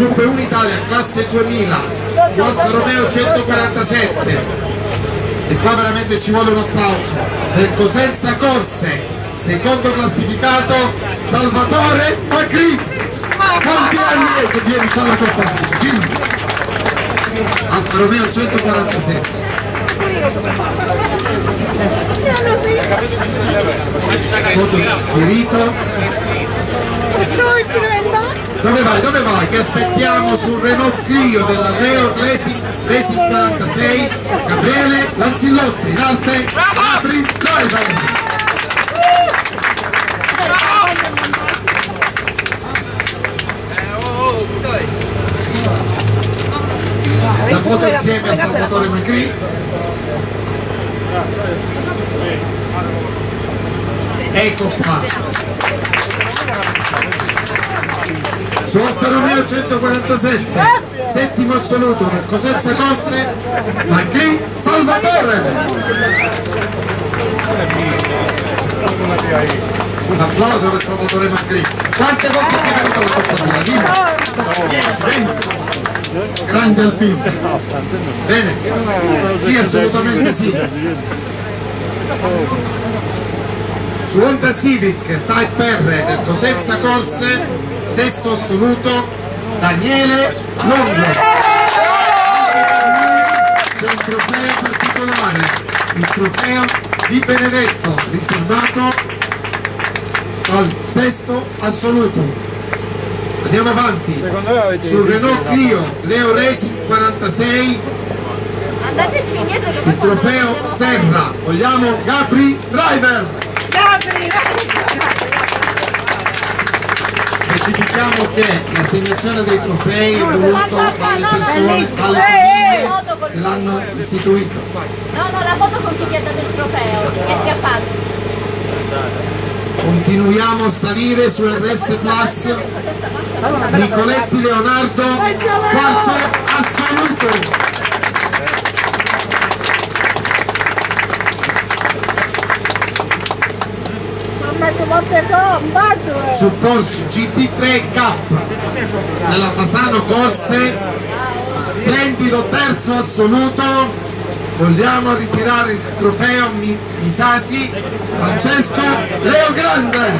Gruppo 1 Italia, classe 2000, su Alfa Romeo 147. E qua veramente ci vuole un applauso. Del Cosenza Corse, secondo classificato, Salvatore Macri. Quanti anni è che vieni qua alla cortesia? Dimmi. Alfa Romeo 147. Foto di Rito. Dove vai? Dove? Che aspettiamo sul Renault Clio della Leo Racing, Racing 46 Gabriele Lanzillotti in arte Apri Driver. La foto insieme a Salvatore Macri. Ecco qua su Alfa Romeo 147 settimo assoluto del Cosenza Corse Macri Salvatore. Un applauso per Salvatore Macri. Quante volte sei venuto alla cortesia? dimmi. 10, 20 grande alpista. Bene. Sì assolutamente sì. Su Honda Civic Type R del Cosenza Corse sesto assoluto Daniele Longo. Anche per lui c'è un trofeo particolare il trofeo di Benedetto riservato al sesto assoluto. Andiamo avanti. Sul Renault Clio Leo Racing 46 il trofeo Serra. vogliamo Gapri Driver specifichiamo che l'assegnazione dei trofei è voluto dalle persone, dalle famiglie che l'hanno istituito. No, no, la foto con chi ti ha dato il trofeo, che è scappato. continuiamo a salire su RS Plus. Nicoletti Leonardo quarto assoluto su Porsche GT3K della Fasano Corse splendido terzo assoluto vogliamo ritirare il trofeo Mi- Misasi Francesco Leo Grande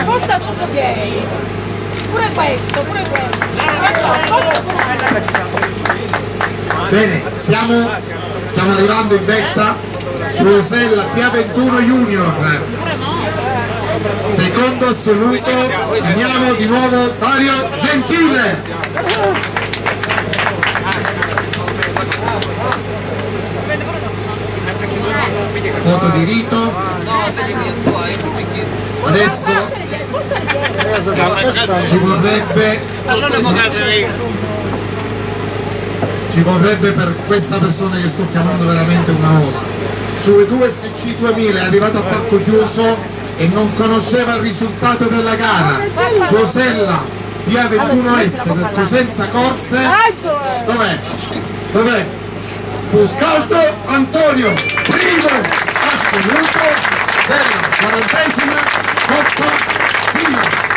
Sposta tutto gay. Pure questo, pure questo. Bene siamo stiamo arrivando in vetta su Rosella PA21 Junior. Secondo assoluto andiamo di nuovo Dario Gentile. Foto di rito. Adesso ci vorrebbe ci vorrebbe per questa persona che sto chiamando veramente una ola su E2SC 2000 è arrivato a palco chiuso e non conosceva il risultato della gara su Osella PA21S del Cosenza Corse dov'è? dov'è? Fuscaldo Antonio primo assoluto della quarantesima Coppa Sila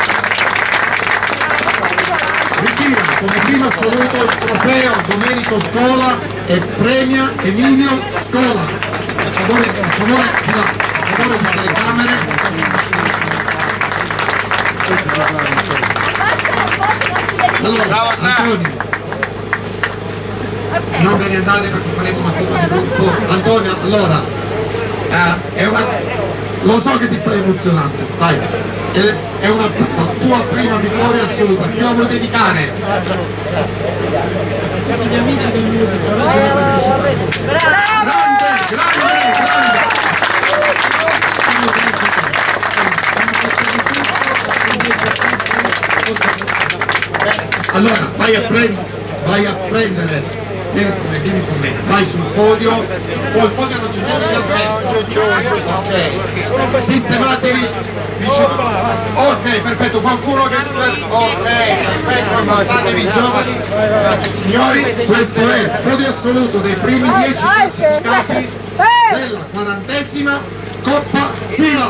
come primo assoluto il trofeo Domenico Scola e premia Emilio Scola. A favore, a favore di là, a favore di telecamere. Allora Antonio. Non ve ne andate perché faremo una foto di gruppo. Antonio allora eh, è una lo so che ti stai emozionando. Dai è, è una tua prima vittoria assoluta chi la vuoi dedicare? gli amici del mio coraggio per partecipare. grande grande grande allora vai a prendere vai a prendere vieni con me vieni con me vai sul podio. Poi il podio non c'è niente al centro. Ok. Sistematevi. Ok perfetto. Qualcuno che ok perfetto. Abbassatevi giovani. Signori questo è il podio assoluto dei primi 10 classificati della quarantesima Coppa Sila.